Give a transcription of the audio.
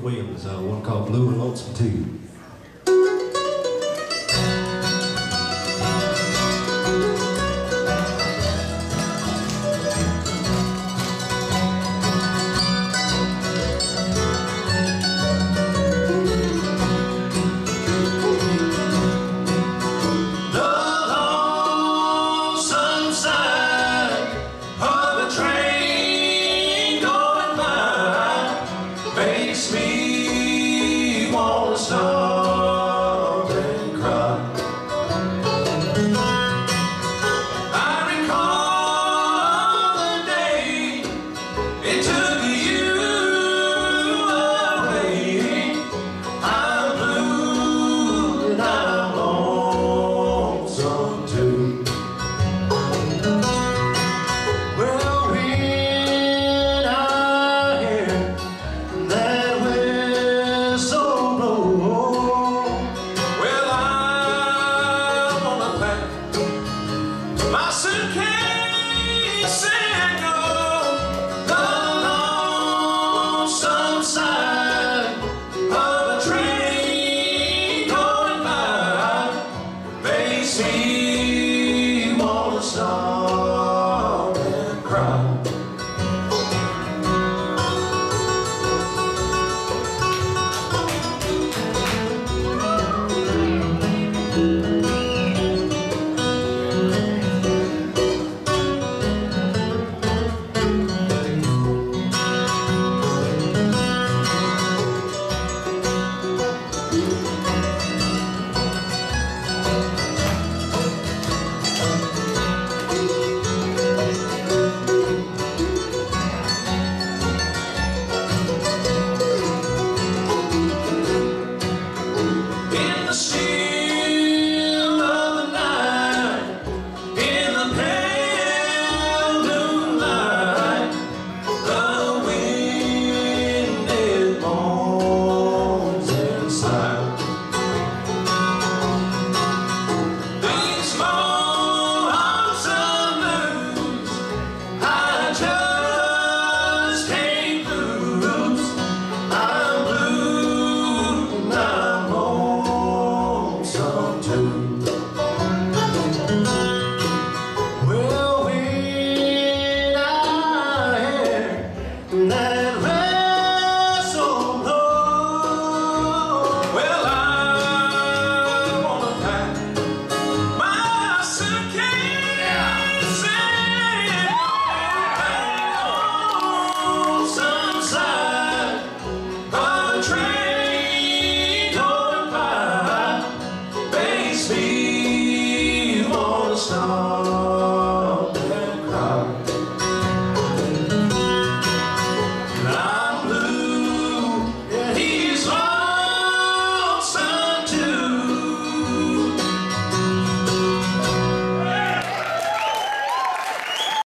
Williams, uh, one called Blue and Lonesome Too. soul. Senhor.